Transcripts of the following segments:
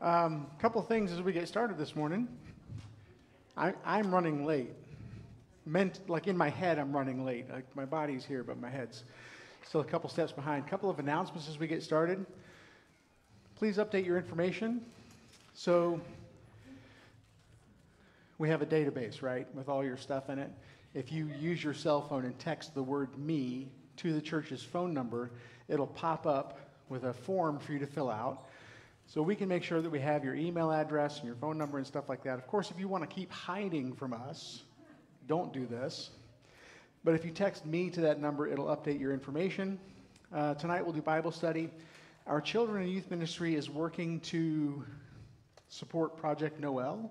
A um, couple things as we get started this morning. I, I'm running late. Meant like in my head, I'm running late. Like my body's here, but my head's still a couple steps behind. A couple of announcements as we get started. Please update your information. So we have a database, right, with all your stuff in it. If you use your cell phone and text the word me to the church's phone number, it'll pop up with a form for you to fill out. So we can make sure that we have your email address and your phone number and stuff like that. Of course, if you want to keep hiding from us, don't do this. But if you text me to that number, it'll update your information. Uh, tonight we'll do Bible study. Our children and youth ministry is working to support Project Noel,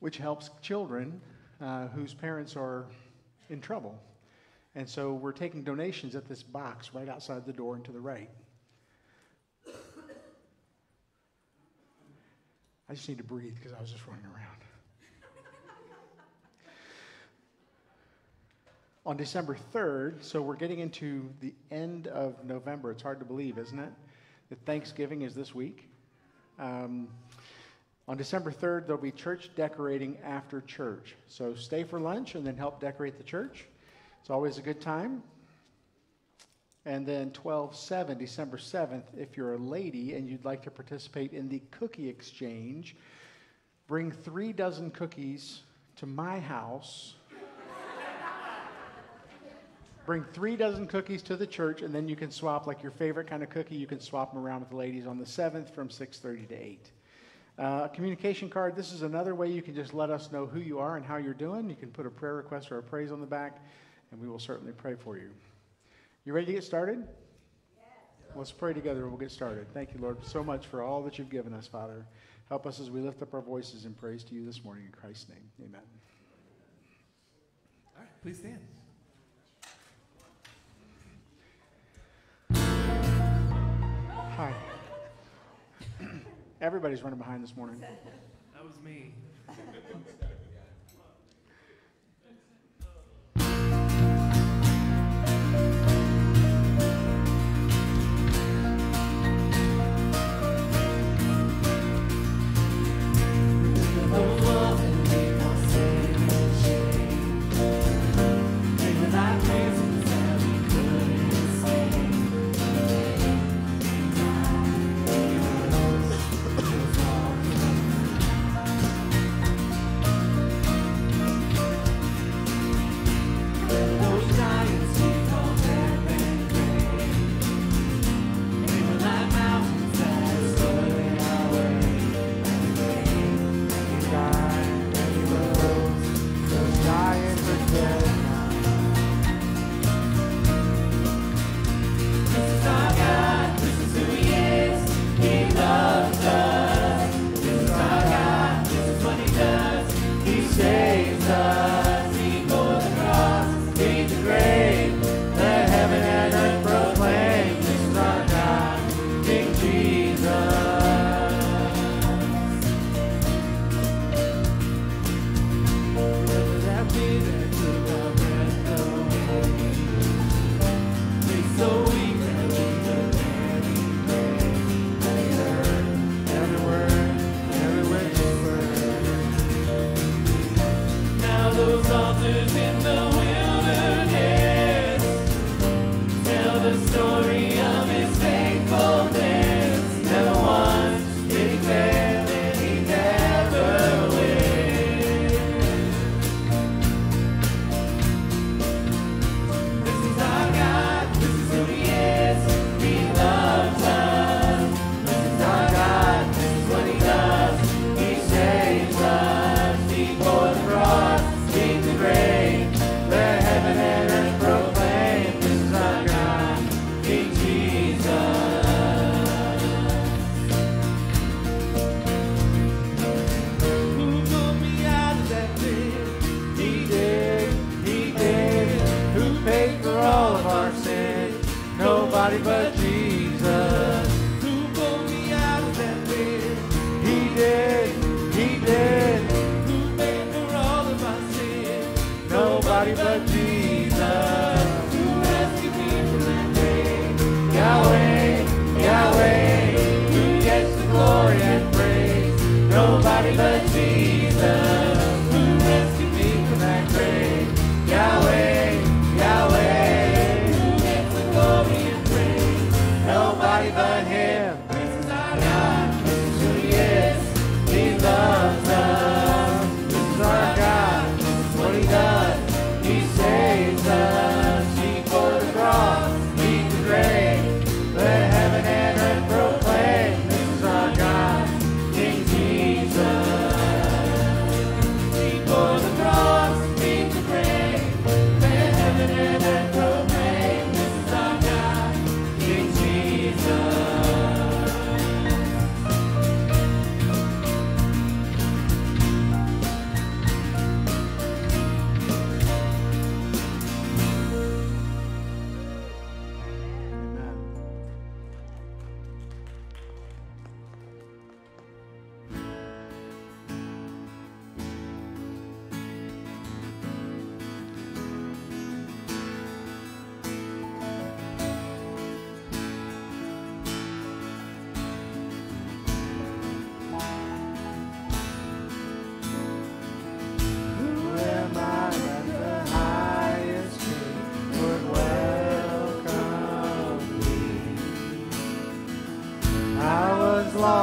which helps children uh, whose parents are in trouble. And so we're taking donations at this box right outside the door and to the right. I just need to breathe because I was just running around. On December 3rd, so we're getting into the end of November. It's hard to believe, isn't it? That Thanksgiving is this week. Um, on December 3rd, there'll be church decorating after church. So stay for lunch and then help decorate the church. It's always a good time. And then 12 7, December 7th, if you're a lady and you'd like to participate in the cookie exchange, bring three dozen cookies to my house. bring three dozen cookies to the church, and then you can swap like your favorite kind of cookie. You can swap them around with the ladies on the 7th from 6:30 to 8. Uh, communication card. This is another way you can just let us know who you are and how you're doing. You can put a prayer request or a praise on the back, and we will certainly pray for you. You ready to get started? Yes. Let's pray together and we'll get started. Thank you, Lord, so much for all that you've given us, Father. Help us as we lift up our voices in praise to you this morning in Christ's name. Amen. All right, please stand. Hi. Everybody's running behind this morning. That was me.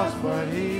Was lost, but he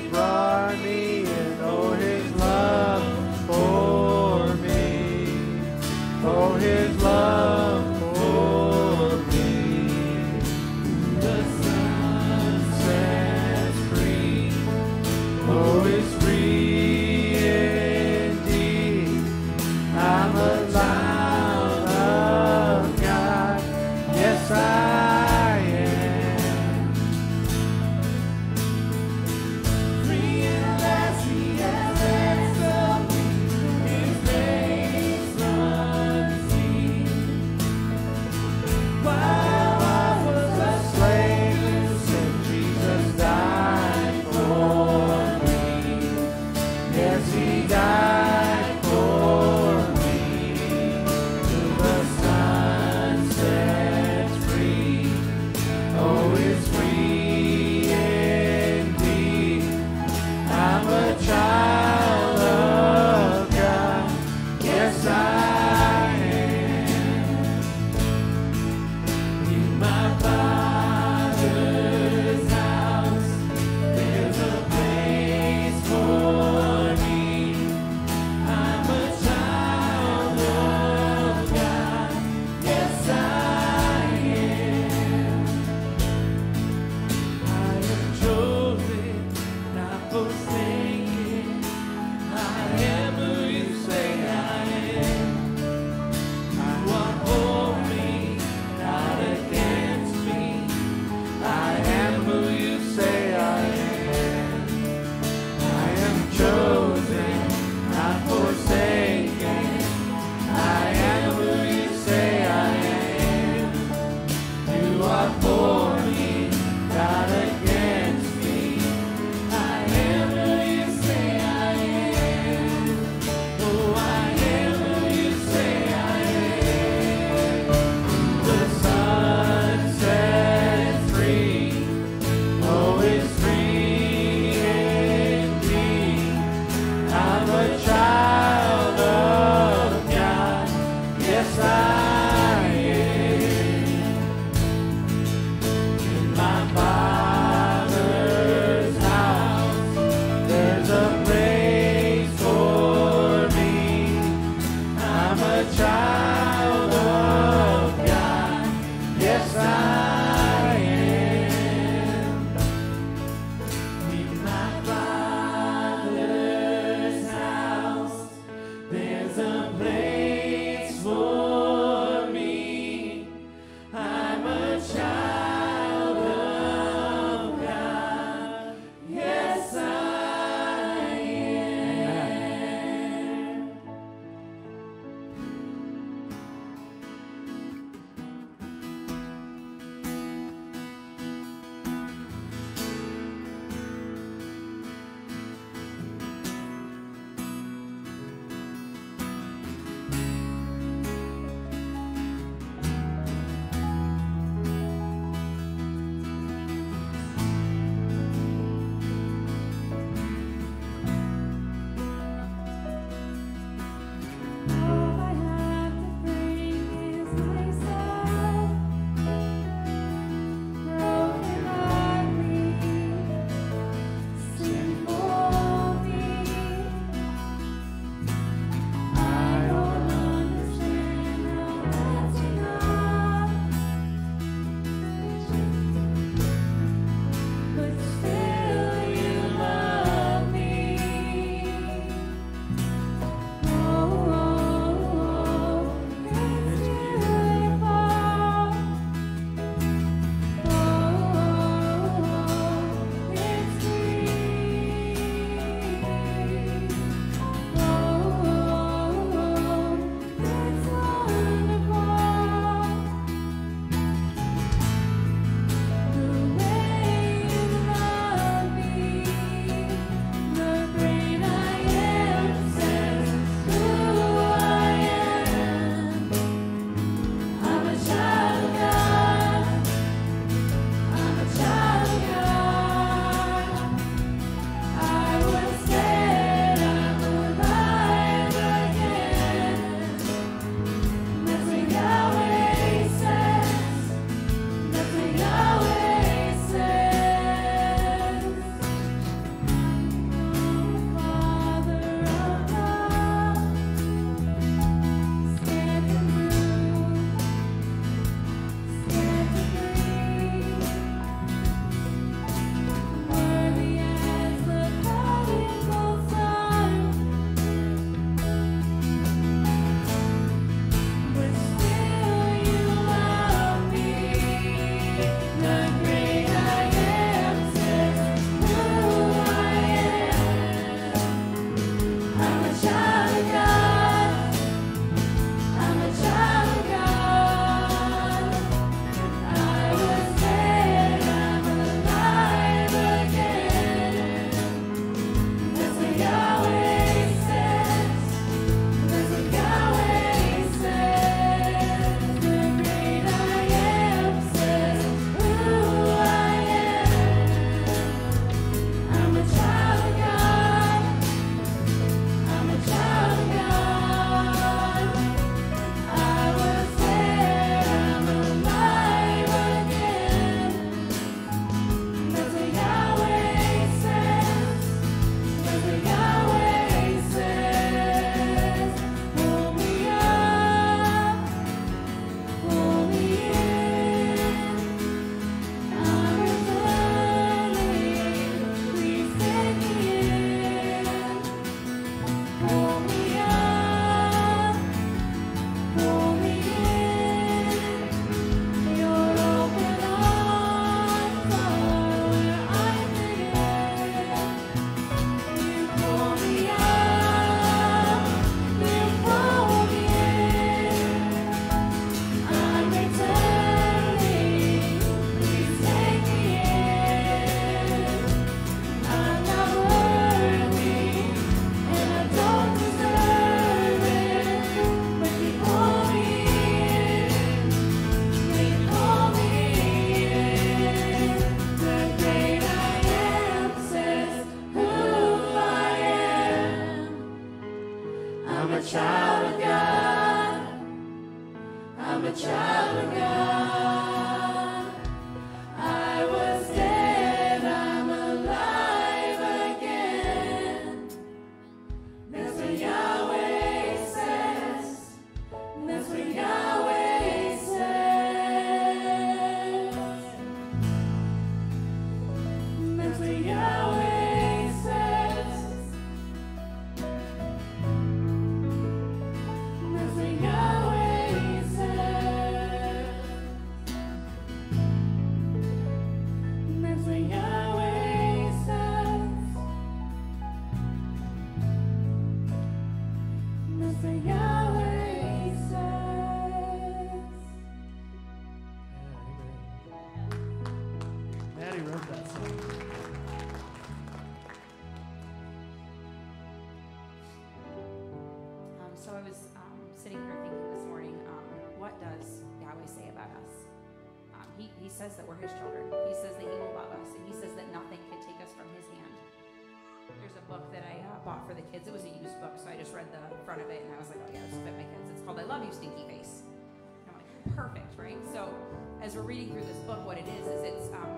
as we're reading through this book, what it is, is it's um,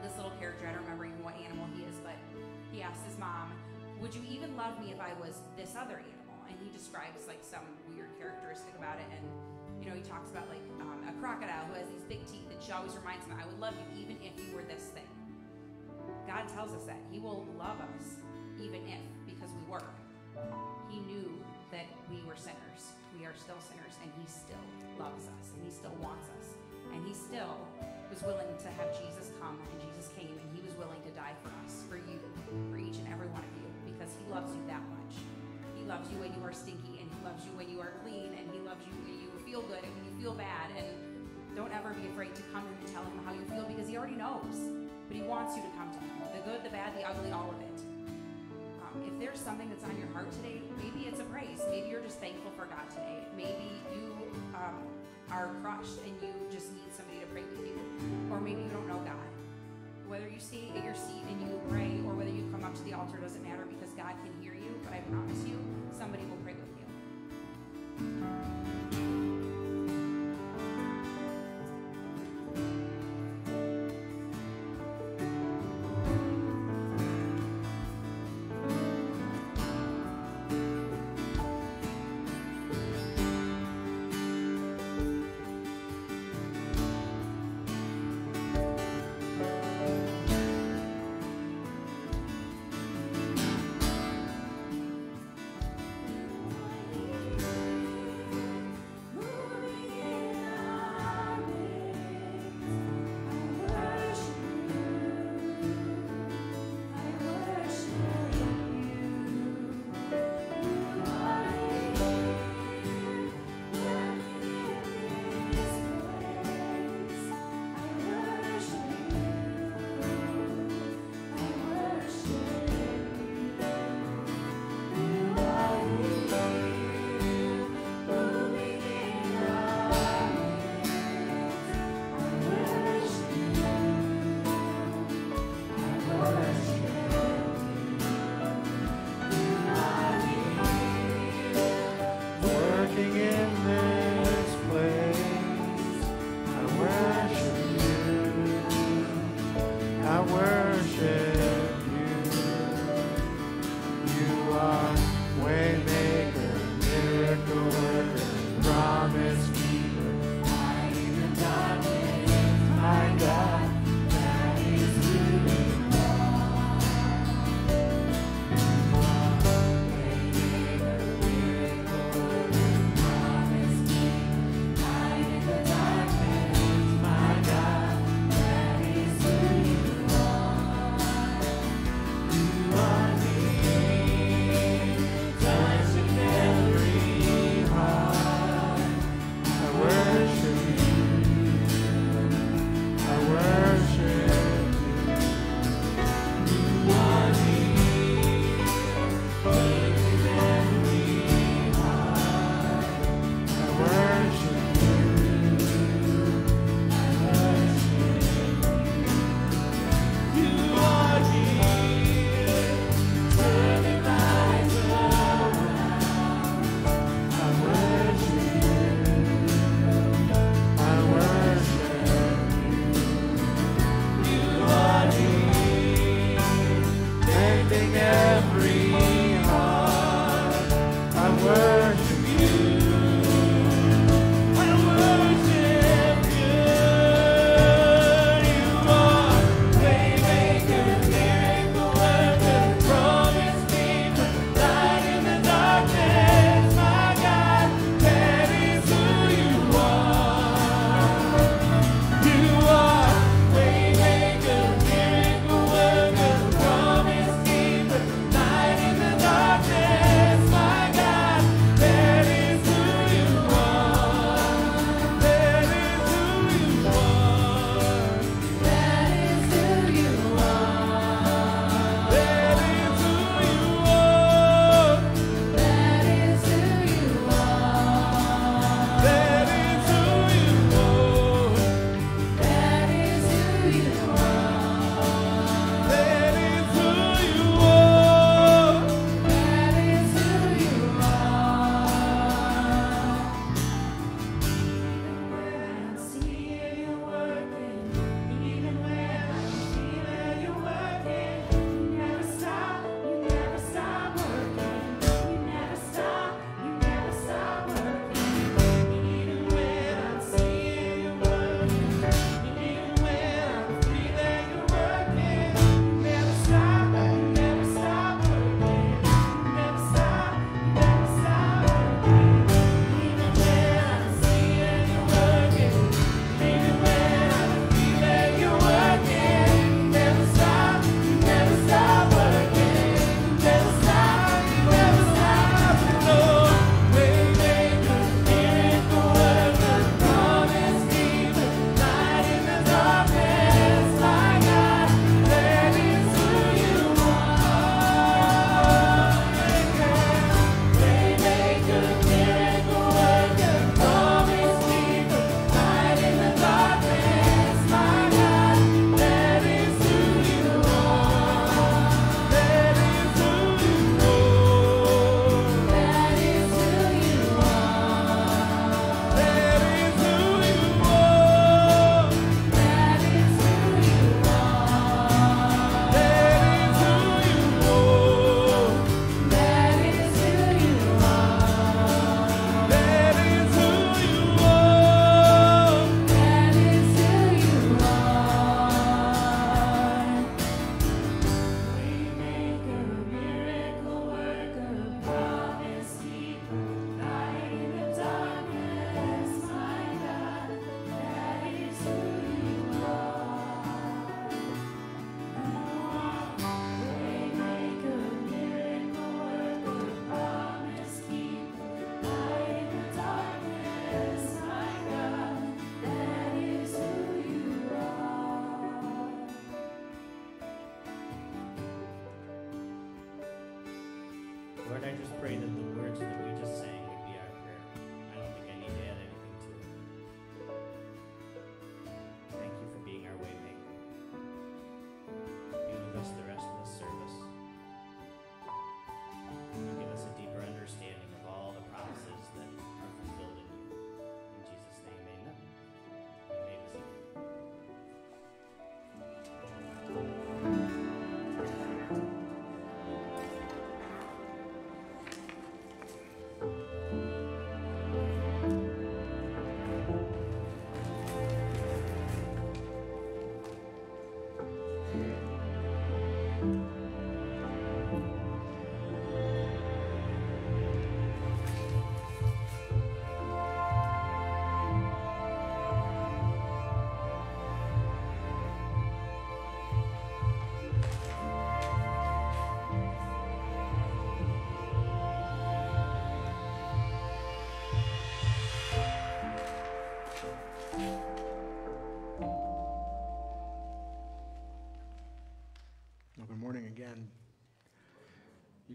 this little character, I don't remember even what animal he is, but he asks his mom, Would you even love me if I was this other animal? And he describes like some weird characteristic about it. And, you know, he talks about like um, a crocodile who has these big teeth, and she always reminds him, I would love you even if you were this thing. God tells us that. He will love us even if, because we were. He knew that we were sinners. We are still sinners, and He still loves us, and He still wants us. And He still was willing to have Jesus come, and Jesus came, and He was willing to die for us, for you, for each and every one of you, because He loves you that much. He loves you when you are stinky, and He loves you when you are clean, and He loves you when you feel good and when you feel bad. And don't ever be afraid to come and tell Him how you feel, because He already knows. But He wants you to come to Him the good, the bad, the ugly, all of it. Um, if there's something that's on your heart today, maybe it's a praise. Maybe you're just thankful for God today. Maybe you um, are crushed and you just need somebody to pray with you. Or maybe you don't know God. Whether you stay at your seat and you pray or whether you come up to the altar doesn't matter because God can hear you. But I promise you, somebody will pray with you.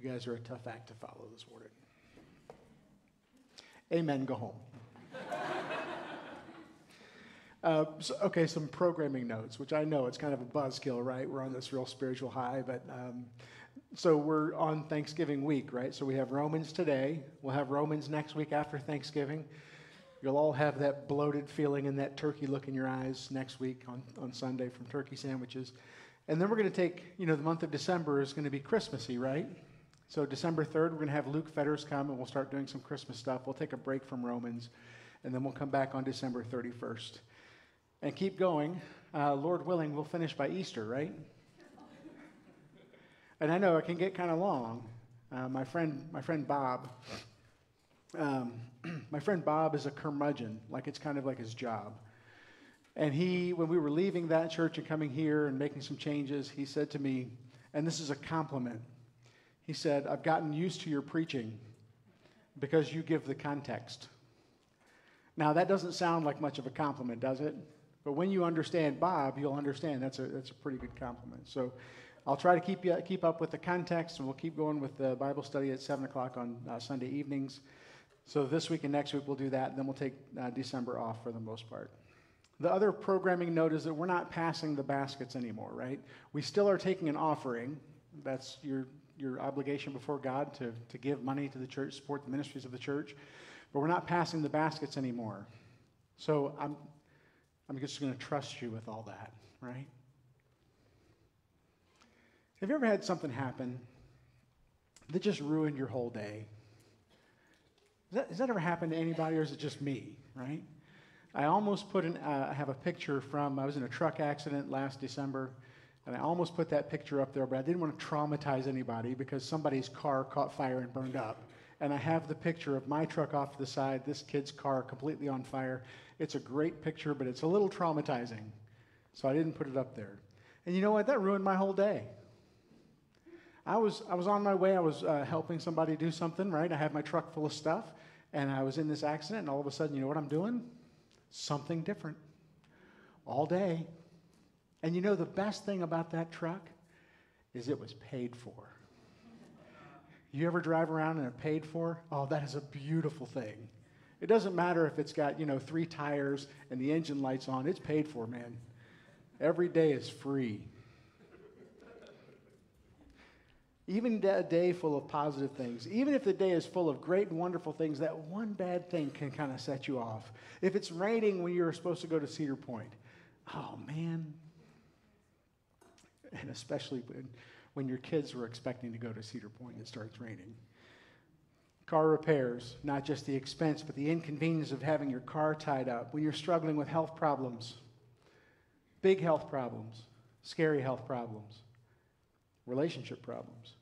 Guys are a tough act to follow this morning. Amen. Go home. Uh, so, okay, some programming notes, which I know it's kind of a buzzkill, right? We're on this real spiritual high, but um, so we're on Thanksgiving week, right? So we have Romans today. We'll have Romans next week after Thanksgiving. You'll all have that bloated feeling and that turkey look in your eyes next week on, on Sunday from turkey sandwiches. And then we're going to take, you know, the month of December is going to be Christmassy, right? So December 3rd, we're going to have Luke Fetters come and we'll start doing some Christmas stuff. We'll take a break from Romans, and then we'll come back on December 31st. And keep going. Uh, Lord willing, we'll finish by Easter, right? And I know it can get kind of long. Uh, my friend, my friend Bob, um, my friend Bob is a curmudgeon, like it's kind of like his job. And he, when we were leaving that church and coming here and making some changes, he said to me, and this is a compliment. He said, I've gotten used to your preaching because you give the context. Now, that doesn't sound like much of a compliment, does it? But when you understand Bob, you'll understand that's a, that's a pretty good compliment. So I'll try to keep, you, keep up with the context, and we'll keep going with the Bible study at 7 o'clock on uh, Sunday evenings. So this week and next week we'll do that, and then we'll take uh, December off for the most part. The other programming note is that we're not passing the baskets anymore, right? We still are taking an offering. That's your, your obligation before God to, to give money to the church, support the ministries of the church. But we're not passing the baskets anymore. So I'm, I'm just going to trust you with all that, right? Have you ever had something happen that just ruined your whole day? Has that, has that ever happened to anybody, or is it just me, right? I almost put in, uh, I have a picture from, I was in a truck accident last December, and I almost put that picture up there, but I didn't want to traumatize anybody because somebody's car caught fire and burned up. And I have the picture of my truck off to the side, this kid's car completely on fire. It's a great picture, but it's a little traumatizing. So I didn't put it up there. And you know what? That ruined my whole day. I was, I was on my way. I was uh, helping somebody do something, right? I had my truck full of stuff, and I was in this accident, and all of a sudden, you know what I'm doing? Something different. All day. And you know the best thing about that truck is it was paid for. You ever drive around and it paid for? Oh, that is a beautiful thing. It doesn't matter if it's got, you know, three tires and the engine lights on. It's paid for, man. Every day is free. Even a day full of positive things, even if the day is full of great and wonderful things, that one bad thing can kind of set you off. If it's raining when you're supposed to go to Cedar Point, oh man. And especially when, when your kids were expecting to go to Cedar Point and it starts raining. Car repairs, not just the expense, but the inconvenience of having your car tied up. When you're struggling with health problems, big health problems, scary health problems, relationship problems.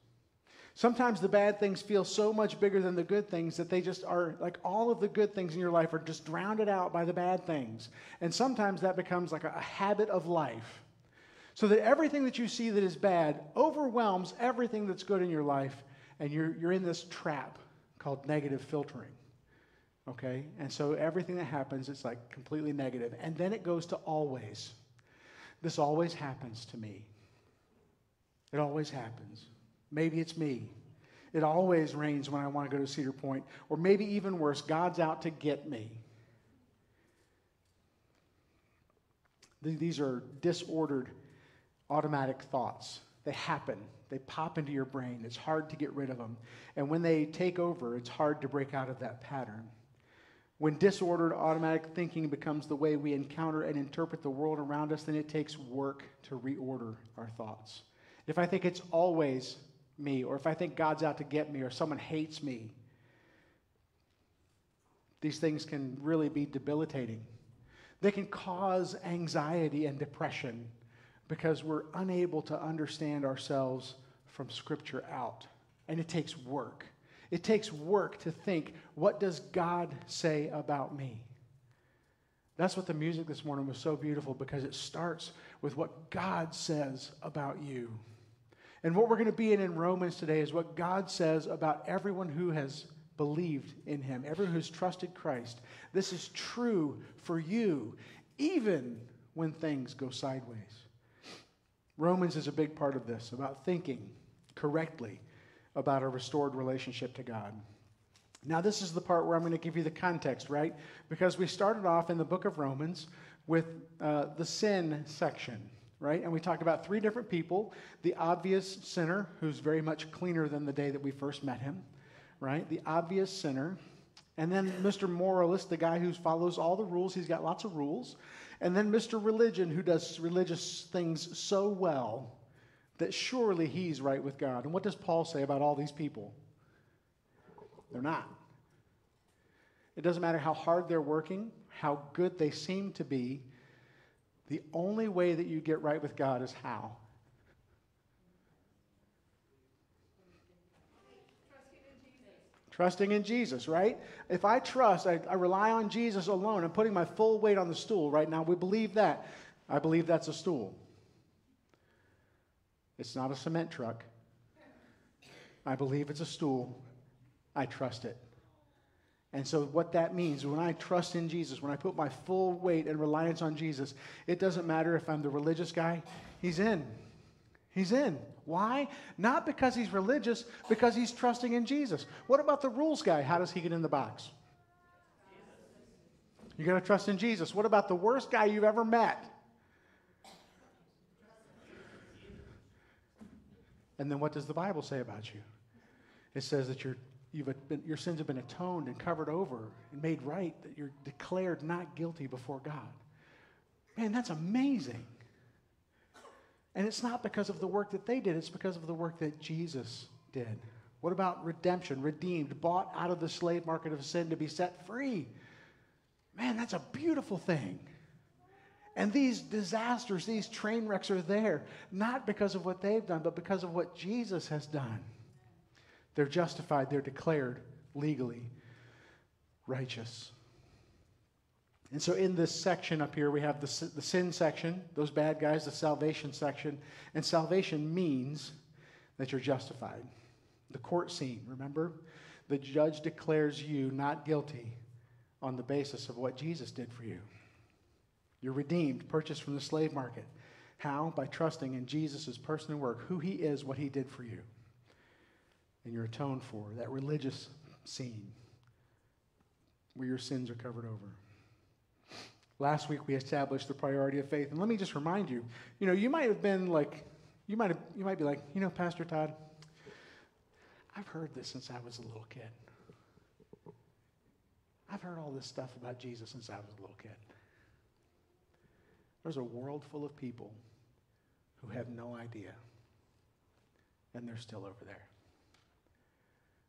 Sometimes the bad things feel so much bigger than the good things that they just are like all of the good things in your life are just drowned out by the bad things. And sometimes that becomes like a, a habit of life. So that everything that you see that is bad overwhelms everything that's good in your life, and you're, you're in this trap called negative filtering. Okay? And so everything that happens is like completely negative. And then it goes to always. This always happens to me. It always happens. Maybe it's me. It always rains when I want to go to Cedar Point. Or maybe even worse, God's out to get me. These are disordered automatic thoughts. They happen, they pop into your brain. It's hard to get rid of them. And when they take over, it's hard to break out of that pattern. When disordered automatic thinking becomes the way we encounter and interpret the world around us, then it takes work to reorder our thoughts. If I think it's always me, or if I think God's out to get me, or someone hates me, these things can really be debilitating. They can cause anxiety and depression because we're unable to understand ourselves from Scripture out. And it takes work. It takes work to think, what does God say about me? That's what the music this morning was so beautiful because it starts with what God says about you. And what we're going to be in in Romans today is what God says about everyone who has believed in him, everyone who's trusted Christ. This is true for you, even when things go sideways. Romans is a big part of this about thinking correctly about a restored relationship to God. Now, this is the part where I'm going to give you the context, right? Because we started off in the book of Romans with uh, the sin section, right? And we talked about three different people the obvious sinner, who's very much cleaner than the day that we first met him, right? The obvious sinner. And then Mr. Moralist, the guy who follows all the rules, he's got lots of rules. And then Mr. Religion, who does religious things so well that surely he's right with God. And what does Paul say about all these people? They're not. It doesn't matter how hard they're working, how good they seem to be. The only way that you get right with God is how? Trusting in Jesus, right? If I trust, I, I, rely on Jesus alone, I'm putting my full weight on the stool right now. We believe that. I believe that's a stool. It's not a cement truck. I believe it's a stool. I trust it. And so, what that means, when I trust in Jesus, when I put my full weight and reliance on Jesus, it doesn't matter if I'm the religious guy, he's in. He's in. Why? Not because he's religious, because he's trusting in Jesus. What about the rules guy? How does he get in the box? You got to trust in Jesus. What about the worst guy you've ever met? And then what does the Bible say about you? It says that you been, your sins have been atoned and covered over and made right, that you're declared not guilty before God. Man, that's amazing. And it's not because of the work that they did, it's because of the work that Jesus did. What about redemption, redeemed, bought out of the slave market of sin to be set free? Man, that's a beautiful thing. And these disasters, these train wrecks are there, not because of what they've done, but because of what Jesus has done. They're justified, they're declared legally righteous. And so, in this section up here, we have the, the sin section, those bad guys, the salvation section. And salvation means that you're justified. The court scene, remember? The judge declares you not guilty on the basis of what Jesus did for you. You're redeemed, purchased from the slave market. How? By trusting in Jesus' person and work, who he is, what he did for you. And you're atoned for. That religious scene where your sins are covered over. Last week we established the priority of faith. And let me just remind you, you know, you might have been like, you might have, you might be like, you know, Pastor Todd, I've heard this since I was a little kid. I've heard all this stuff about Jesus since I was a little kid. There's a world full of people who have no idea, and they're still over there.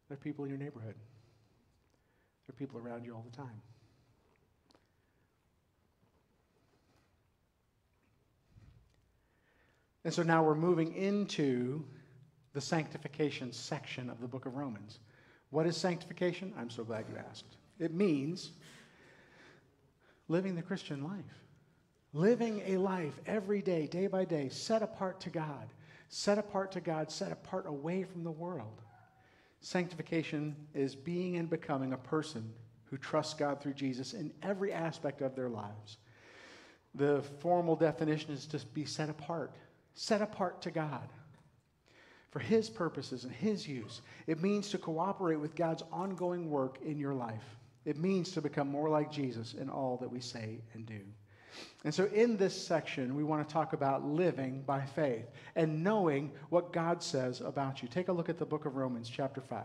There are people in your neighborhood. There are people around you all the time. And so now we're moving into the sanctification section of the book of Romans. What is sanctification? I'm so glad you asked. It means living the Christian life, living a life every day, day by day, set apart to God, set apart to God, set apart away from the world. Sanctification is being and becoming a person who trusts God through Jesus in every aspect of their lives. The formal definition is to be set apart set apart to God. for His purposes and His use. It means to cooperate with God's ongoing work in your life. It means to become more like Jesus in all that we say and do. And so, in this section, we want to talk about living by faith and knowing what God says about you. Take a look at the book of Romans, chapter 5.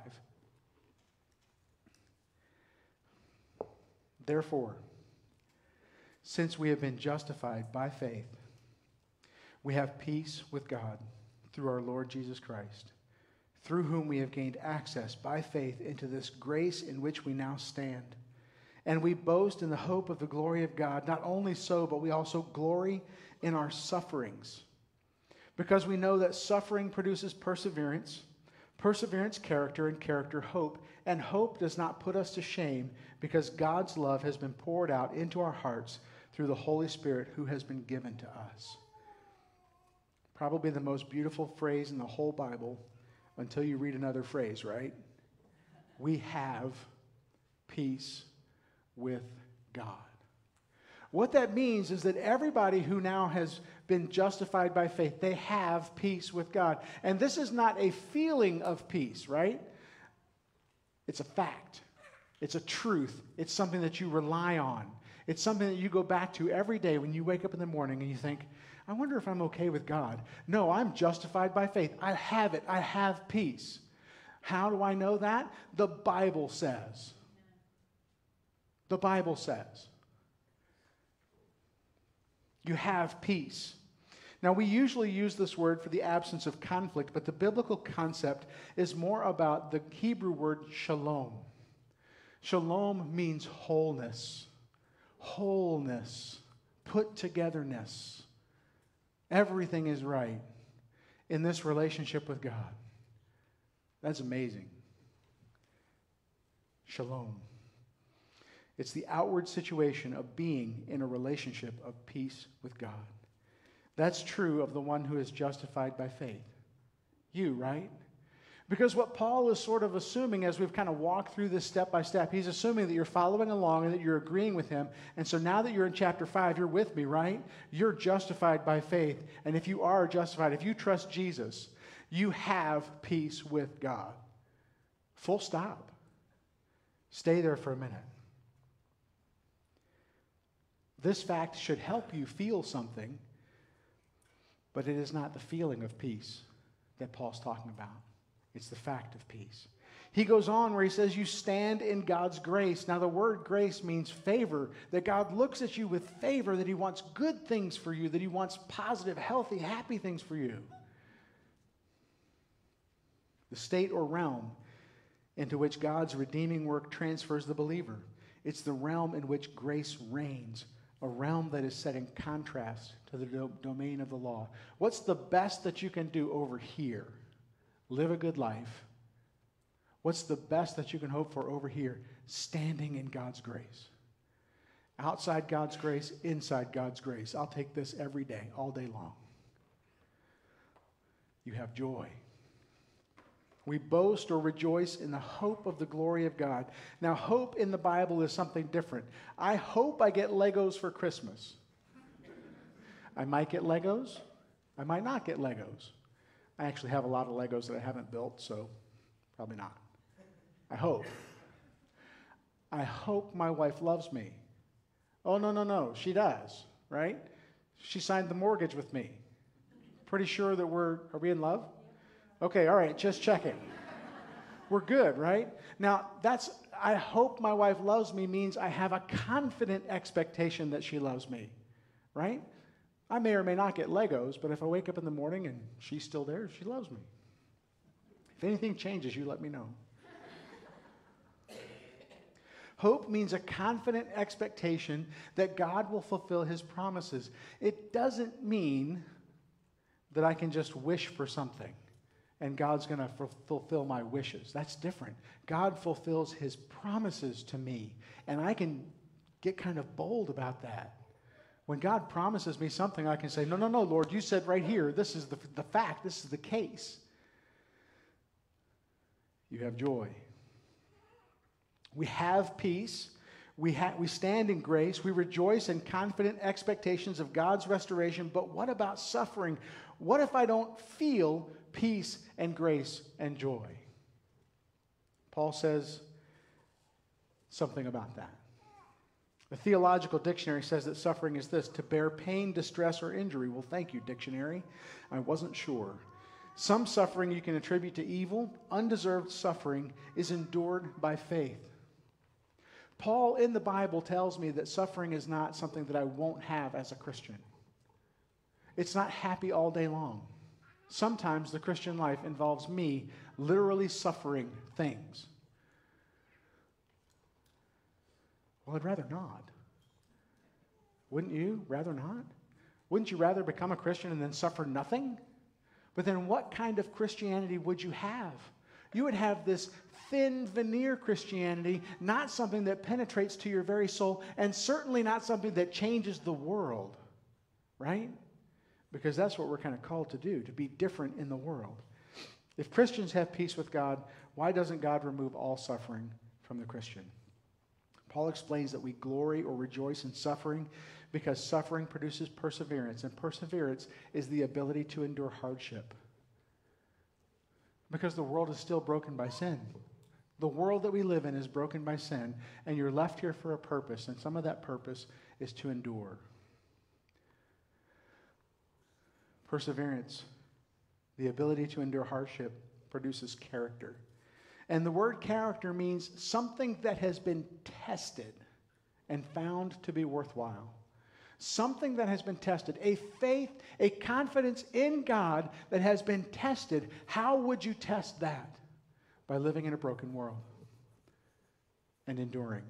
Therefore, since we have been justified by faith, we have peace with God through our Lord Jesus Christ, through whom we have gained access by faith into this grace in which we now stand. And we boast in the hope of the glory of God. Not only so, but we also glory in our sufferings, because we know that suffering produces perseverance, perseverance, character, and character, hope. And hope does not put us to shame, because God's love has been poured out into our hearts through the Holy Spirit who has been given to us. Probably the most beautiful phrase in the whole Bible until you read another phrase, right? We have peace with God. What that means is that everybody who now has been justified by faith, they have peace with God. And this is not a feeling of peace, right? It's a fact. It's a truth. It's something that you rely on. It's something that you go back to every day when you wake up in the morning and you think, I wonder if I'm okay with God. No, I'm justified by faith. I have it. I have peace. How do I know that? The Bible says. The Bible says. You have peace. Now, we usually use this word for the absence of conflict, but the biblical concept is more about the Hebrew word shalom. Shalom means wholeness, wholeness, put togetherness. Everything is right in this relationship with God. That's amazing. Shalom. It's the outward situation of being in a relationship of peace with God. That's true of the one who is justified by faith. You, right? Because what Paul is sort of assuming as we've kind of walked through this step by step, he's assuming that you're following along and that you're agreeing with him. And so now that you're in chapter 5, you're with me, right? You're justified by faith. And if you are justified, if you trust Jesus, you have peace with God. Full stop. Stay there for a minute. This fact should help you feel something, but it is not the feeling of peace that Paul's talking about. It's the fact of peace. He goes on where he says, You stand in God's grace. Now, the word grace means favor, that God looks at you with favor, that He wants good things for you, that He wants positive, healthy, happy things for you. The state or realm into which God's redeeming work transfers the believer. It's the realm in which grace reigns, a realm that is set in contrast to the do- domain of the law. What's the best that you can do over here? Live a good life. What's the best that you can hope for over here? Standing in God's grace. Outside God's grace, inside God's grace. I'll take this every day, all day long. You have joy. We boast or rejoice in the hope of the glory of God. Now, hope in the Bible is something different. I hope I get Legos for Christmas. I might get Legos. I might not get Legos. I actually have a lot of Legos that I haven't built, so probably not. I hope. I hope my wife loves me. Oh, no, no, no. She does, right? She signed the mortgage with me. Pretty sure that we're, are we in love? Okay, all right, just checking. We're good, right? Now, that's, I hope my wife loves me means I have a confident expectation that she loves me, right? I may or may not get Legos, but if I wake up in the morning and she's still there, she loves me. If anything changes, you let me know. Hope means a confident expectation that God will fulfill his promises. It doesn't mean that I can just wish for something and God's going to f- fulfill my wishes. That's different. God fulfills his promises to me, and I can get kind of bold about that. When God promises me something, I can say, No, no, no, Lord, you said right here, this is the, the fact, this is the case. You have joy. We have peace We, ha- we stand in grace. We rejoice in confident expectations of God's restoration. But what about suffering? What if I don't feel peace and grace and joy? Paul says something about that. The theological dictionary says that suffering is this to bear pain, distress, or injury. Well, thank you, dictionary. I wasn't sure. Some suffering you can attribute to evil, undeserved suffering is endured by faith. Paul in the Bible tells me that suffering is not something that I won't have as a Christian. It's not happy all day long. Sometimes the Christian life involves me literally suffering things. Well, I'd rather not. Wouldn't you rather not? Wouldn't you rather become a Christian and then suffer nothing? But then what kind of Christianity would you have? You would have this thin veneer Christianity, not something that penetrates to your very soul, and certainly not something that changes the world, right? Because that's what we're kind of called to do, to be different in the world. If Christians have peace with God, why doesn't God remove all suffering from the Christian? Paul explains that we glory or rejoice in suffering because suffering produces perseverance, and perseverance is the ability to endure hardship. Because the world is still broken by sin. The world that we live in is broken by sin, and you're left here for a purpose, and some of that purpose is to endure. Perseverance, the ability to endure hardship, produces character. And the word character means something that has been tested and found to be worthwhile. Something that has been tested, a faith, a confidence in God that has been tested. How would you test that? by living in a broken world and enduring.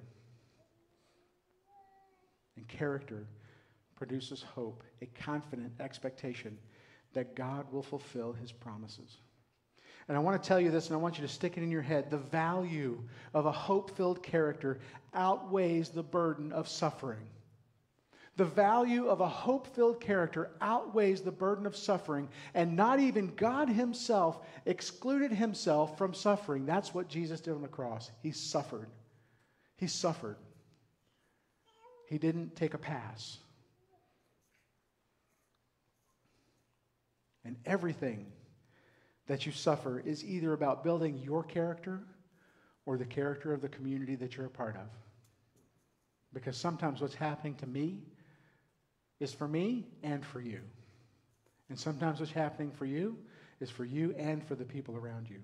And character produces hope, a confident expectation that God will fulfill his promises. And I want to tell you this, and I want you to stick it in your head. The value of a hope filled character outweighs the burden of suffering. The value of a hope filled character outweighs the burden of suffering, and not even God Himself excluded Himself from suffering. That's what Jesus did on the cross. He suffered. He suffered. He didn't take a pass. And everything that you suffer is either about building your character or the character of the community that you're a part of. Because sometimes what's happening to me is for me and for you. And sometimes what's happening for you is for you and for the people around you.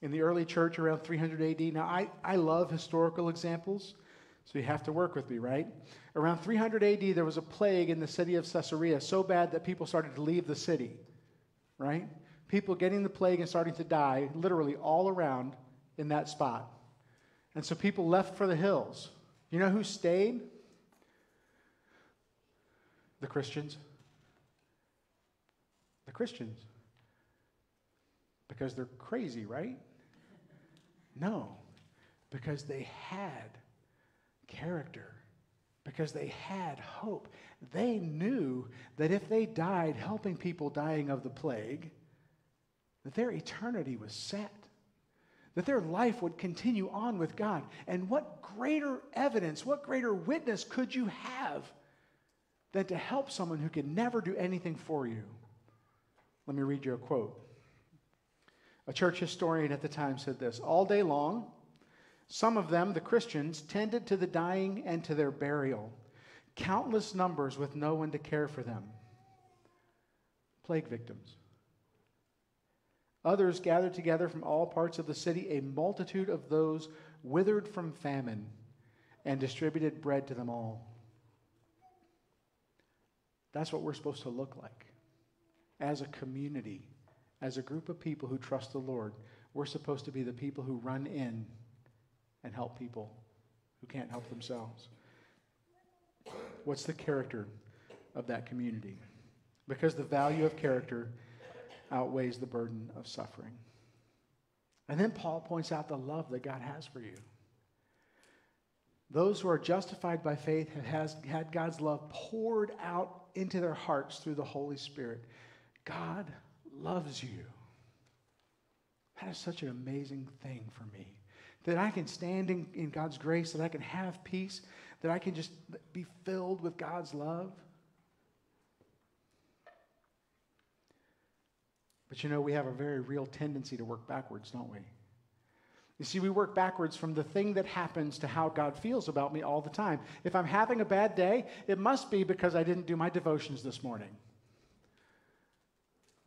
In the early church around 300 AD, now I, I love historical examples, so you have to work with me, right? Around 300 AD, there was a plague in the city of Caesarea so bad that people started to leave the city, right? People getting the plague and starting to die literally all around in that spot. And so people left for the hills. You know who stayed? The Christians? The Christians. Because they're crazy, right? No, because they had character, because they had hope. They knew that if they died helping people dying of the plague, that their eternity was set, that their life would continue on with God. And what greater evidence, what greater witness could you have than to help someone who can never do anything for you. Let me read you a quote. A church historian at the time said this All day long, some of them, the Christians, tended to the dying and to their burial, countless numbers with no one to care for them. Plague victims. Others gathered together from all parts of the city, a multitude of those withered from famine, and distributed bread to them all. That's what we're supposed to look like. As a community, as a group of people who trust the Lord, we're supposed to be the people who run in and help people who can't help themselves. What's the character of that community? Because the value of character outweighs the burden of suffering. And then Paul points out the love that God has for you. Those who are justified by faith have had God's love poured out into their hearts through the Holy Spirit. God loves you. That is such an amazing thing for me that I can stand in, in God's grace, that I can have peace, that I can just be filled with God's love. But you know, we have a very real tendency to work backwards, don't we? You see, we work backwards from the thing that happens to how God feels about me all the time. If I'm having a bad day, it must be because I didn't do my devotions this morning.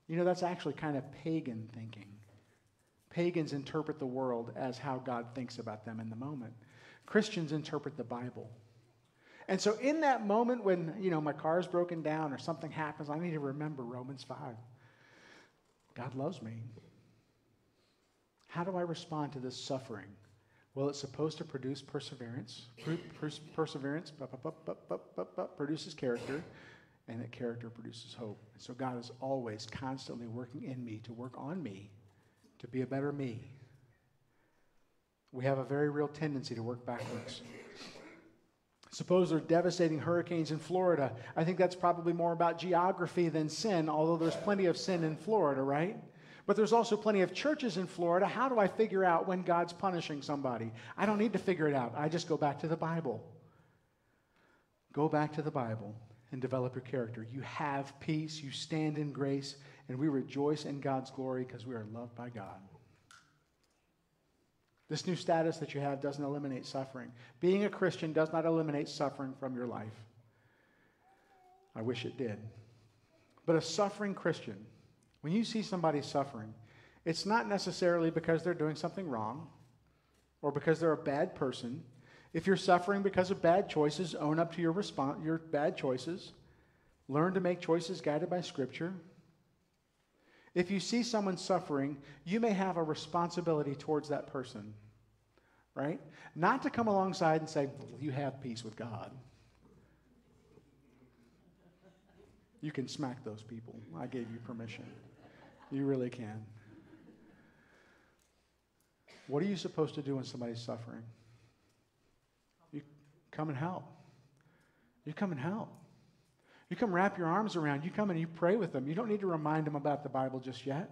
You know, that's actually kind of pagan thinking. Pagans interpret the world as how God thinks about them in the moment. Christians interpret the Bible. And so in that moment when, you know, my car's broken down or something happens, I need to remember Romans 5. God loves me. How do I respond to this suffering? Well, it's supposed to produce perseverance. Perseverance produces character, and that character produces hope. So God is always constantly working in me to work on me to be a better me. We have a very real tendency to work backwards. Suppose there are devastating hurricanes in Florida. I think that's probably more about geography than sin, although there's plenty of sin in Florida, right? But there's also plenty of churches in Florida. How do I figure out when God's punishing somebody? I don't need to figure it out. I just go back to the Bible. Go back to the Bible and develop your character. You have peace, you stand in grace, and we rejoice in God's glory because we are loved by God. This new status that you have doesn't eliminate suffering. Being a Christian does not eliminate suffering from your life. I wish it did. But a suffering Christian when you see somebody suffering, it's not necessarily because they're doing something wrong or because they're a bad person. If you're suffering because of bad choices, own up to your, response, your bad choices. Learn to make choices guided by Scripture. If you see someone suffering, you may have a responsibility towards that person, right? Not to come alongside and say, You have peace with God. You can smack those people. I gave you permission. You really can. What are you supposed to do when somebody's suffering? You come and help. You come and help. You come wrap your arms around. You come and you pray with them. You don't need to remind them about the Bible just yet.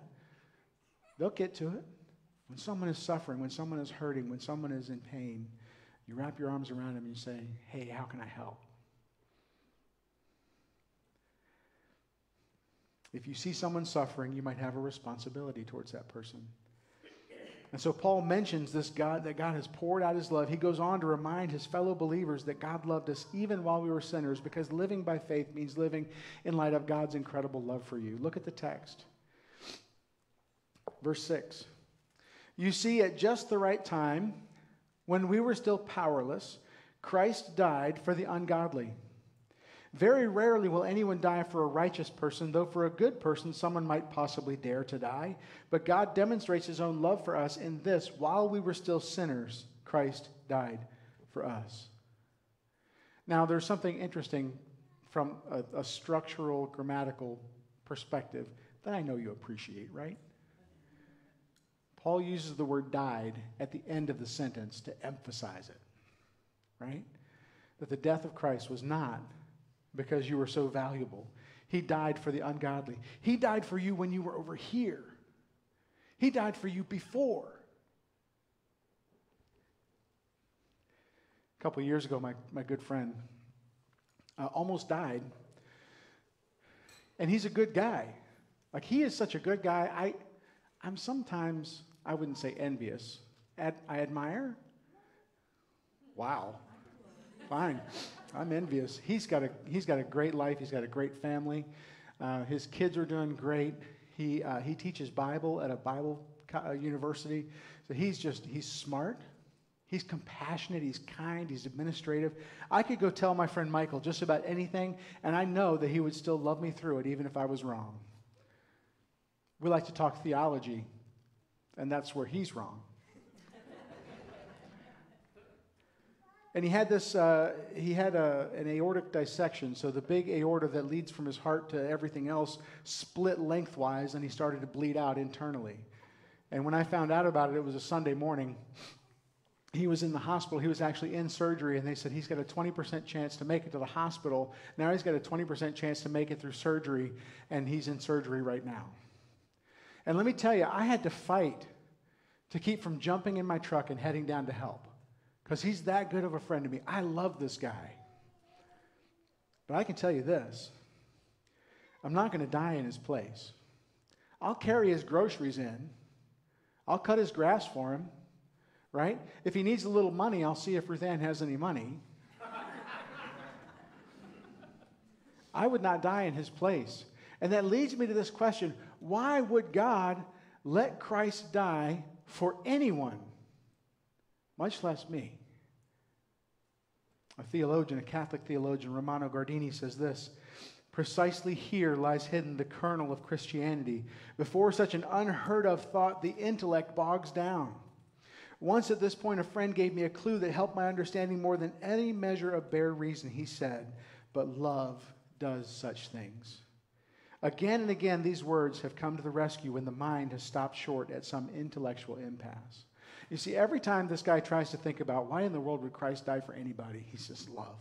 They'll get to it. When someone is suffering, when someone is hurting, when someone is in pain, you wrap your arms around them and you say, Hey, how can I help? If you see someone suffering, you might have a responsibility towards that person. And so Paul mentions this God, that God has poured out his love. He goes on to remind his fellow believers that God loved us even while we were sinners, because living by faith means living in light of God's incredible love for you. Look at the text. Verse 6. You see, at just the right time, when we were still powerless, Christ died for the ungodly. Very rarely will anyone die for a righteous person, though for a good person someone might possibly dare to die. But God demonstrates his own love for us in this while we were still sinners, Christ died for us. Now, there's something interesting from a, a structural, grammatical perspective that I know you appreciate, right? Paul uses the word died at the end of the sentence to emphasize it, right? That the death of Christ was not because you were so valuable. He died for the ungodly. He died for you when you were over here. He died for you before. A couple years ago, my, my good friend uh, almost died. And he's a good guy. Like, he is such a good guy. I, I'm sometimes, I wouldn't say envious, Ad, I admire. Wow. Fine. I'm envious. He's got a, he's got a great life. He's got a great family. Uh, his kids are doing great. He, uh, he teaches Bible at a Bible co- uh, university. So he's just, he's smart. He's compassionate. He's kind. He's administrative. I could go tell my friend Michael just about anything, and I know that he would still love me through it, even if I was wrong. We like to talk theology, and that's where he's wrong. And he had this, uh, he had a, an aortic dissection. So the big aorta that leads from his heart to everything else split lengthwise, and he started to bleed out internally. And when I found out about it, it was a Sunday morning. He was in the hospital. He was actually in surgery, and they said he's got a 20% chance to make it to the hospital. Now he's got a 20% chance to make it through surgery, and he's in surgery right now. And let me tell you, I had to fight to keep from jumping in my truck and heading down to help because he's that good of a friend to me. I love this guy. But I can tell you this I'm not going to die in his place. I'll carry his groceries in, I'll cut his grass for him, right? If he needs a little money, I'll see if Ruth Ann has any money. I would not die in his place. And that leads me to this question why would God let Christ die for anyone, much less me? A theologian, a Catholic theologian, Romano Guardini, says this Precisely here lies hidden the kernel of Christianity. Before such an unheard of thought, the intellect bogs down. Once at this point, a friend gave me a clue that helped my understanding more than any measure of bare reason. He said, But love does such things. Again and again, these words have come to the rescue when the mind has stopped short at some intellectual impasse. You see, every time this guy tries to think about why in the world would Christ die for anybody, he says, Love.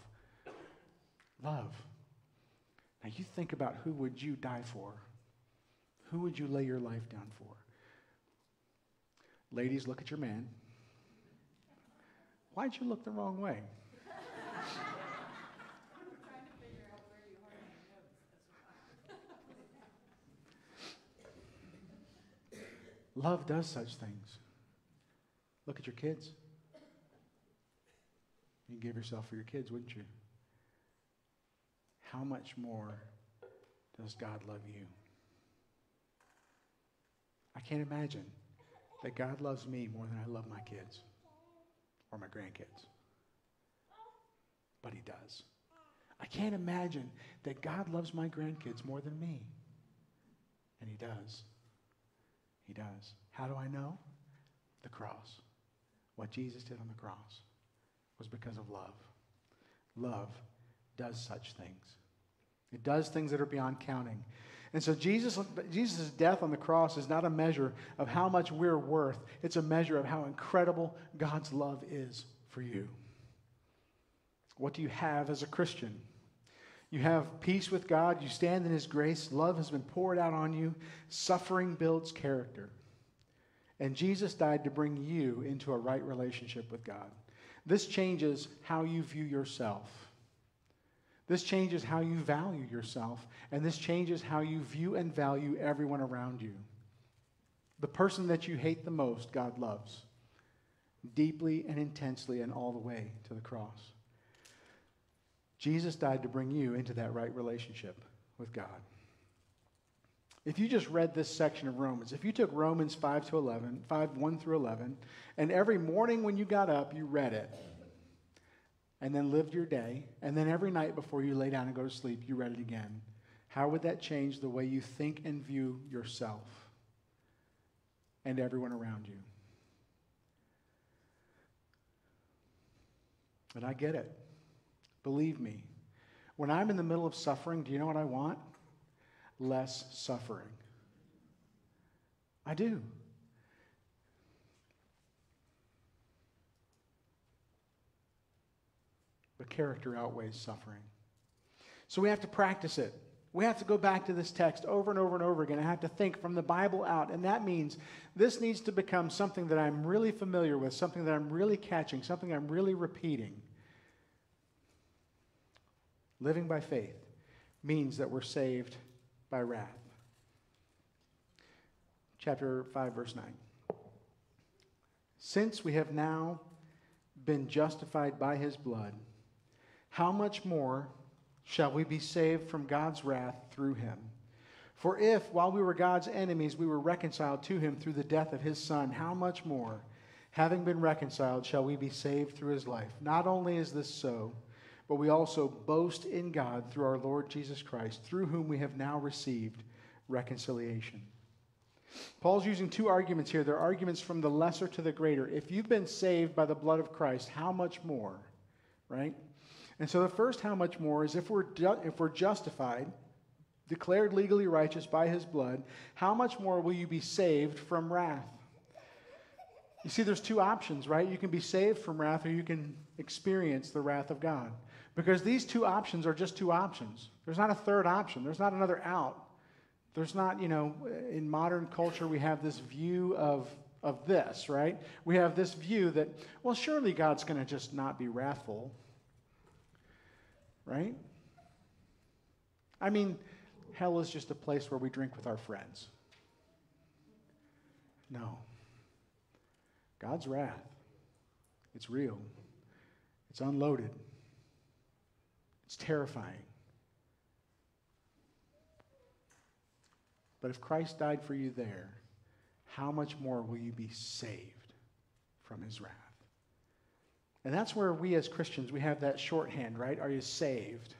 Love. Now you think about who would you die for? Who would you lay your life down for? Ladies, look at your man. Why'd you look the wrong way? Love does such things. Look at your kids. You'd give yourself for your kids, wouldn't you? How much more does God love you? I can't imagine that God loves me more than I love my kids or my grandkids. But He does. I can't imagine that God loves my grandkids more than me. And He does. He does. How do I know? The cross. What Jesus did on the cross was because of love. Love does such things. It does things that are beyond counting. And so Jesus, death on the cross is not a measure of how much we're worth. It's a measure of how incredible God's love is for you. What do you have as a Christian? You have peace with God. You stand in His grace. Love has been poured out on you. Suffering builds character. And Jesus died to bring you into a right relationship with God. This changes how you view yourself. This changes how you value yourself. And this changes how you view and value everyone around you. The person that you hate the most, God loves deeply and intensely and all the way to the cross. Jesus died to bring you into that right relationship with God. If you just read this section of Romans, if you took Romans 5 to 11, 5 1 through 11, and every morning when you got up, you read it, and then lived your day, and then every night before you lay down and go to sleep, you read it again, how would that change the way you think and view yourself and everyone around you? And I get it. Believe me, when I'm in the middle of suffering, do you know what I want? Less suffering. I do. But character outweighs suffering. So we have to practice it. We have to go back to this text over and over and over again. I have to think from the Bible out. And that means this needs to become something that I'm really familiar with, something that I'm really catching, something I'm really repeating. Living by faith means that we're saved by wrath. Chapter 5, verse 9. Since we have now been justified by his blood, how much more shall we be saved from God's wrath through him? For if, while we were God's enemies, we were reconciled to him through the death of his Son, how much more, having been reconciled, shall we be saved through his life? Not only is this so, but we also boast in God through our Lord Jesus Christ, through whom we have now received reconciliation. Paul's using two arguments here. They're arguments from the lesser to the greater. If you've been saved by the blood of Christ, how much more? Right? And so the first how much more is if we're, ju- if we're justified, declared legally righteous by his blood, how much more will you be saved from wrath? You see, there's two options, right? You can be saved from wrath or you can experience the wrath of God. Because these two options are just two options. There's not a third option, there's not another out. There's not, you know, in modern culture, we have this view of of this, right? We have this view that, well, surely God's going to just not be wrathful, right? I mean, hell is just a place where we drink with our friends. No. God's wrath, it's real, it's unloaded, it's terrifying. But if Christ died for you there, how much more will you be saved from his wrath? And that's where we as Christians, we have that shorthand, right? Are you saved?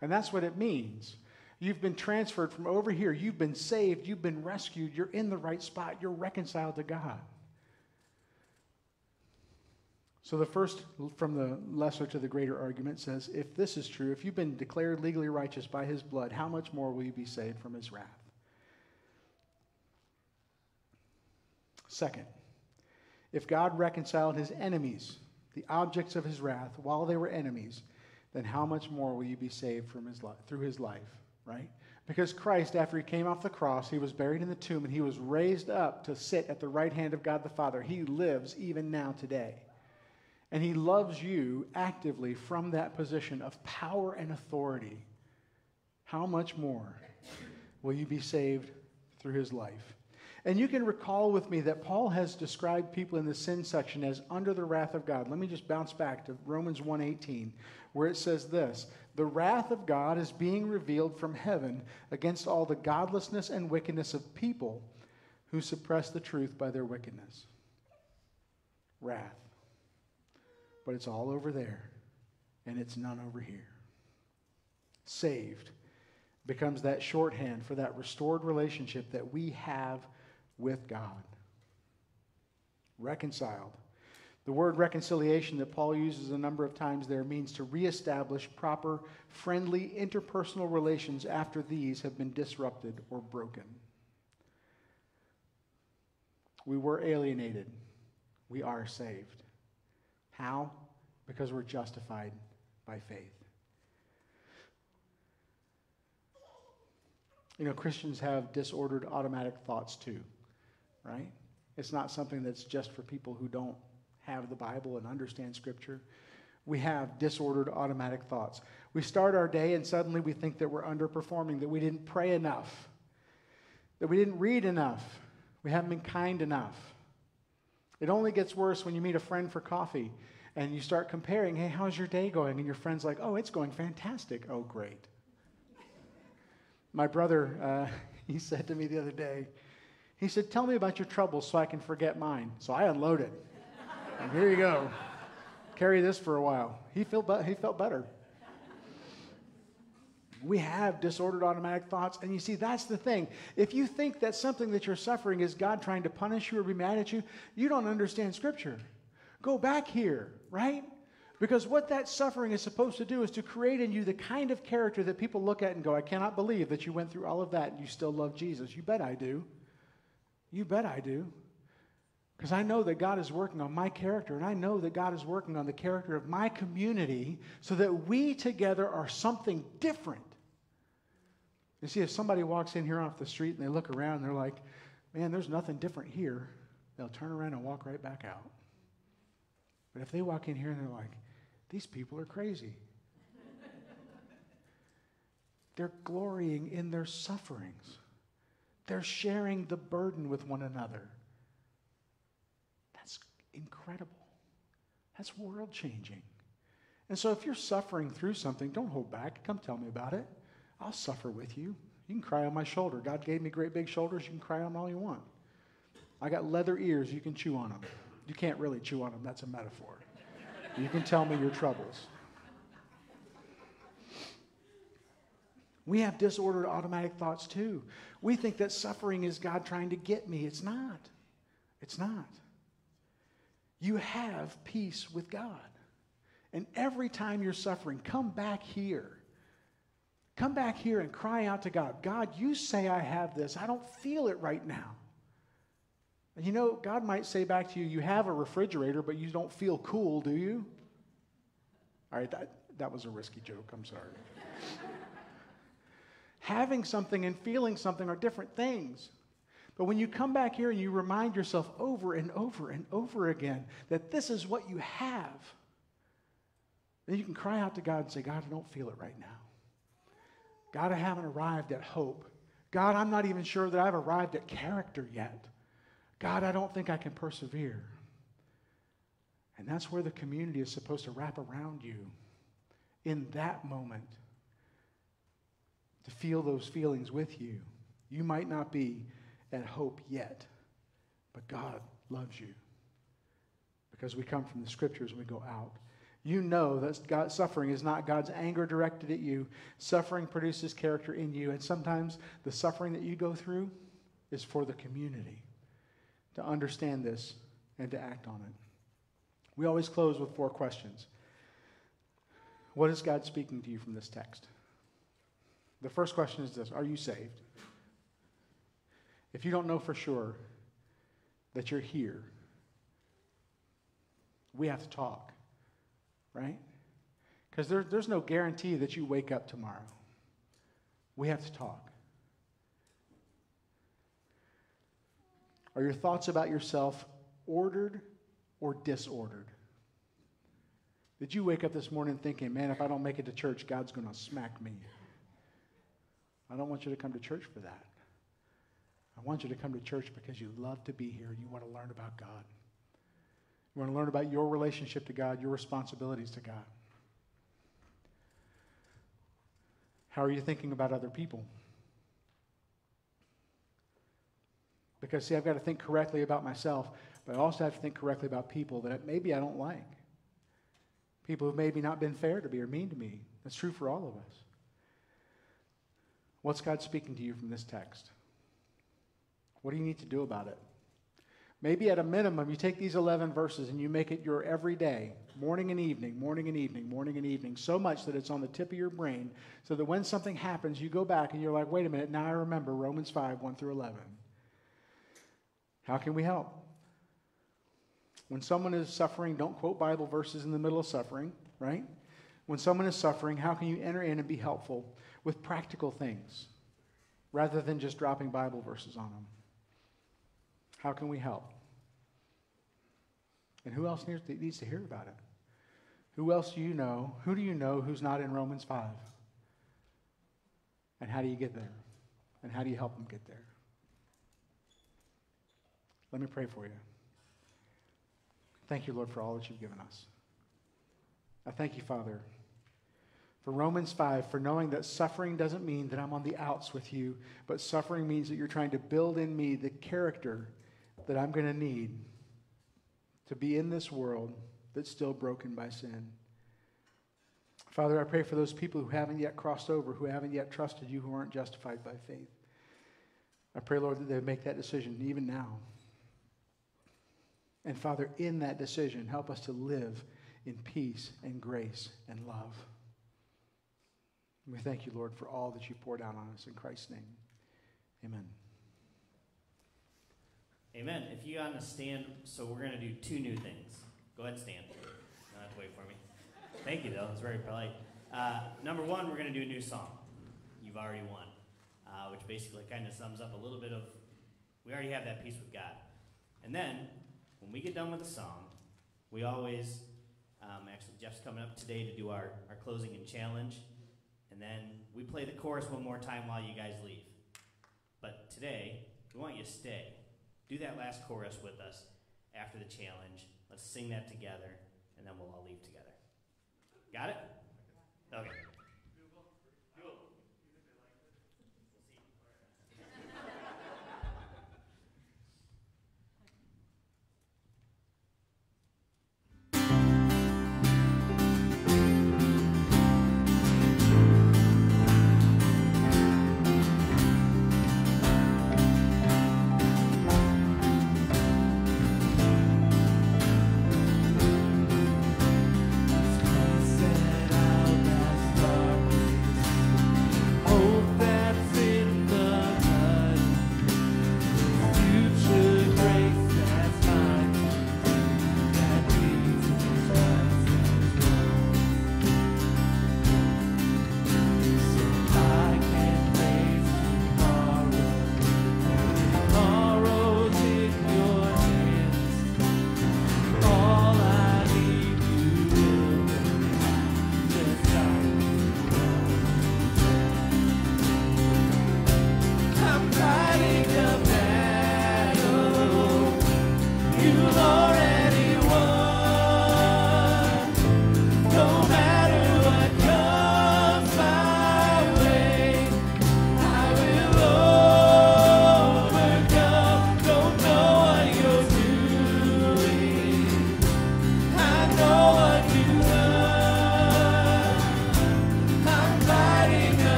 And that's what it means. You've been transferred from over here. You've been saved. You've been rescued. You're in the right spot. You're reconciled to God. So, the first from the lesser to the greater argument says if this is true, if you've been declared legally righteous by his blood, how much more will you be saved from his wrath? Second, if God reconciled his enemies, the objects of his wrath, while they were enemies, then how much more will you be saved from his life, through his life, right? Because Christ, after he came off the cross, he was buried in the tomb and he was raised up to sit at the right hand of God the Father. He lives even now today. And he loves you actively from that position of power and authority. How much more will you be saved through his life? And you can recall with me that Paul has described people in the sin section as under the wrath of God. Let me just bounce back to Romans 1:18 where it says this, "The wrath of God is being revealed from heaven against all the godlessness and wickedness of people who suppress the truth by their wickedness." Wrath. But it's all over there and it's none over here. Saved becomes that shorthand for that restored relationship that we have with God. Reconciled. The word reconciliation that Paul uses a number of times there means to reestablish proper, friendly, interpersonal relations after these have been disrupted or broken. We were alienated. We are saved. How? Because we're justified by faith. You know, Christians have disordered automatic thoughts too right? It's not something that's just for people who don't have the Bible and understand Scripture. We have disordered automatic thoughts. We start our day and suddenly we think that we're underperforming, that we didn't pray enough, that we didn't read enough, we haven't been kind enough. It only gets worse when you meet a friend for coffee and you start comparing, hey, how's your day going? And your friend's like, oh, it's going fantastic. Oh, great. My brother, uh, he said to me the other day, he said, Tell me about your troubles so I can forget mine. So I unloaded. and here you go. Carry this for a while. He felt, he felt better. We have disordered automatic thoughts. And you see, that's the thing. If you think that something that you're suffering is God trying to punish you or be mad at you, you don't understand Scripture. Go back here, right? Because what that suffering is supposed to do is to create in you the kind of character that people look at and go, I cannot believe that you went through all of that and you still love Jesus. You bet I do. You bet I do. Because I know that God is working on my character, and I know that God is working on the character of my community so that we together are something different. You see, if somebody walks in here off the street and they look around and they're like, man, there's nothing different here, they'll turn around and walk right back out. But if they walk in here and they're like, these people are crazy, they're glorying in their sufferings. They're sharing the burden with one another. That's incredible. That's world changing. And so if you're suffering through something, don't hold back. Come tell me about it. I'll suffer with you. You can cry on my shoulder. God gave me great big shoulders. You can cry on them all you want. I got leather ears. You can chew on them. You can't really chew on them. That's a metaphor. You can tell me your troubles. We have disordered automatic thoughts too. We think that suffering is God trying to get me. It's not. It's not. You have peace with God. And every time you're suffering, come back here. Come back here and cry out to God God, you say I have this. I don't feel it right now. And you know, God might say back to you, You have a refrigerator, but you don't feel cool, do you? All right, that, that was a risky joke. I'm sorry. Having something and feeling something are different things. But when you come back here and you remind yourself over and over and over again that this is what you have, then you can cry out to God and say, God, I don't feel it right now. God, I haven't arrived at hope. God, I'm not even sure that I've arrived at character yet. God, I don't think I can persevere. And that's where the community is supposed to wrap around you in that moment to feel those feelings with you. You might not be at hope yet, but God loves you because we come from the scriptures and we go out. You know that God, suffering is not God's anger directed at you. Suffering produces character in you, and sometimes the suffering that you go through is for the community to understand this and to act on it. We always close with four questions. What is God speaking to you from this text? The first question is this Are you saved? If you don't know for sure that you're here, we have to talk, right? Because there, there's no guarantee that you wake up tomorrow. We have to talk. Are your thoughts about yourself ordered or disordered? Did you wake up this morning thinking, man, if I don't make it to church, God's going to smack me? I don't want you to come to church for that. I want you to come to church because you love to be here you want to learn about God. You want to learn about your relationship to God, your responsibilities to God. How are you thinking about other people? Because, see, I've got to think correctly about myself, but I also have to think correctly about people that maybe I don't like. People who've maybe not been fair to me or mean to me. That's true for all of us. What's God speaking to you from this text? What do you need to do about it? Maybe at a minimum, you take these 11 verses and you make it your everyday, morning and evening, morning and evening, morning and evening, so much that it's on the tip of your brain, so that when something happens, you go back and you're like, wait a minute, now I remember Romans 5, 1 through 11. How can we help? When someone is suffering, don't quote Bible verses in the middle of suffering, right? When someone is suffering, how can you enter in and be helpful with practical things rather than just dropping Bible verses on them? How can we help? And who else needs to hear about it? Who else do you know? Who do you know who's not in Romans 5? And how do you get there? And how do you help them get there? Let me pray for you. Thank you, Lord, for all that you've given us. I thank you, Father, for Romans 5, for knowing that suffering doesn't mean that I'm on the outs with you, but suffering means that you're trying to build in me the character that I'm going to need to be in this world that's still broken by sin. Father, I pray for those people who haven't yet crossed over, who haven't yet trusted you, who aren't justified by faith. I pray, Lord, that they make that decision even now. And Father, in that decision, help us to live in peace and grace and love. And we thank you, Lord, for all that you pour down on us in Christ's name. Amen. Amen. If you got to stand, so we're going to do two new things. Go ahead, stand. Not have to wait for me. Thank you, though. It's very polite. Uh, number one, we're going to do a new song. You've already won, uh, which basically kind of sums up a little bit of we already have that peace with God. And then, when we get done with the song, we always, um, actually, Jeff's coming up today to do our, our closing and challenge. And then we play the chorus one more time while you guys leave. But today, we want you to stay. Do that last chorus with us after the challenge. Let's sing that together, and then we'll all leave together. Got it? Okay.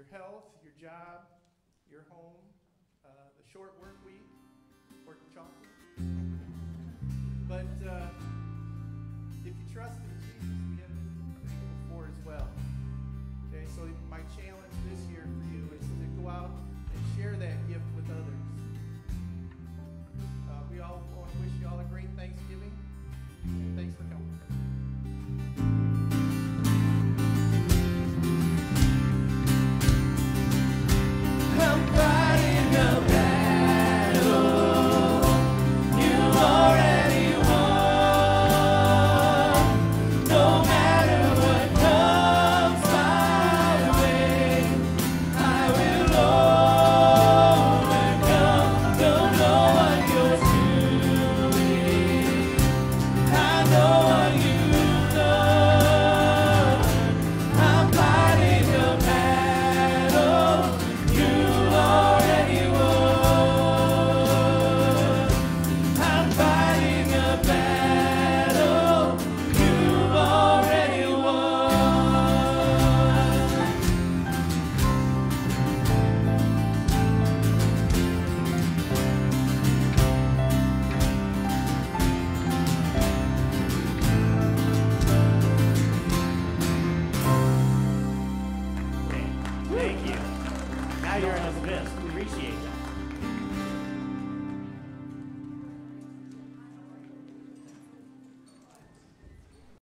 your health, your job, your home, uh, the short work week, or chocolate. But. Uh,